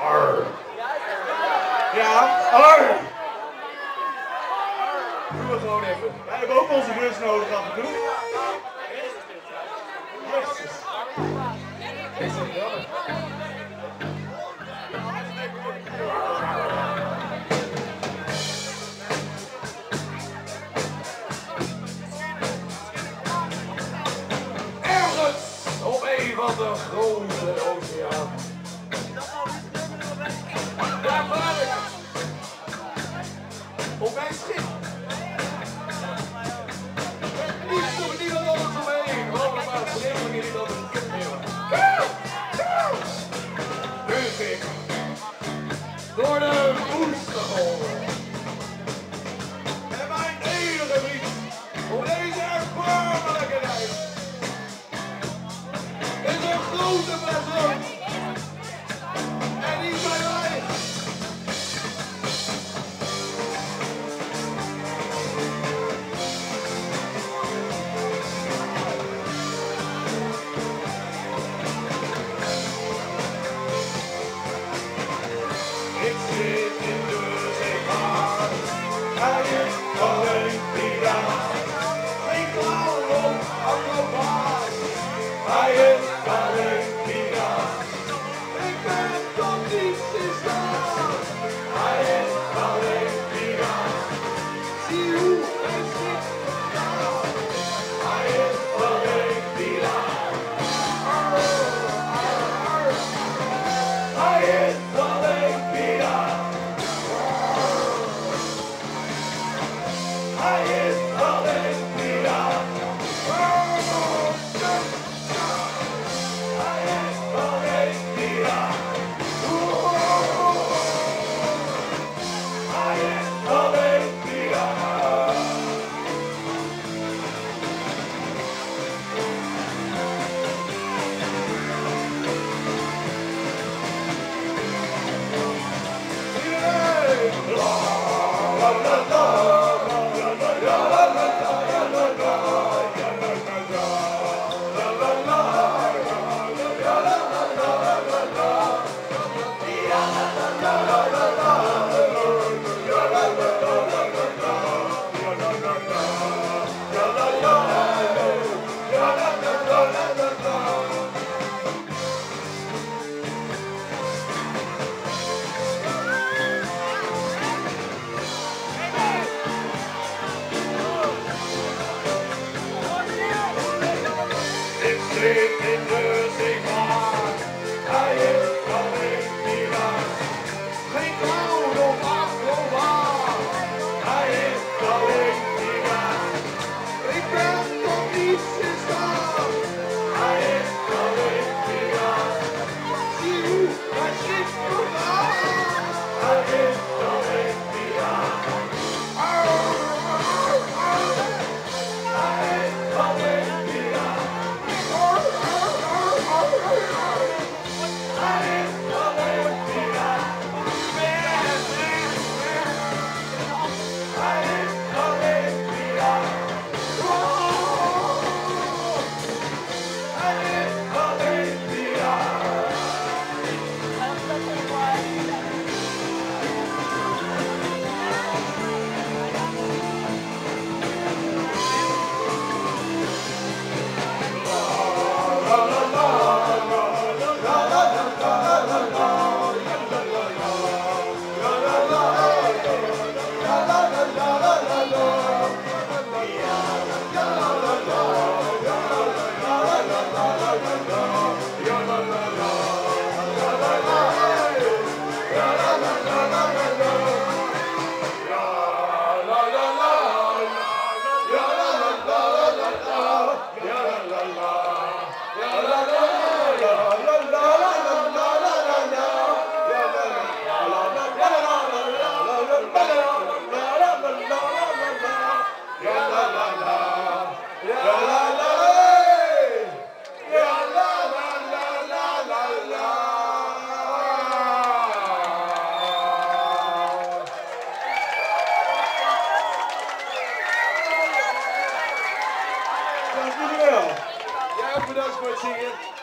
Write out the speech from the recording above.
Arr. Ja, arr. Doen we gewoon even. Wij hebben ook onze rust nodig af en toe. Jezus. Is dat jammer. Op een grote oceaan. Daar vaar ik. Op mijn schip. Ik niemand anders omheen. Maar schreeuwen niet over het kip nemen. Dus. Door de woeste. Music it up for Tia.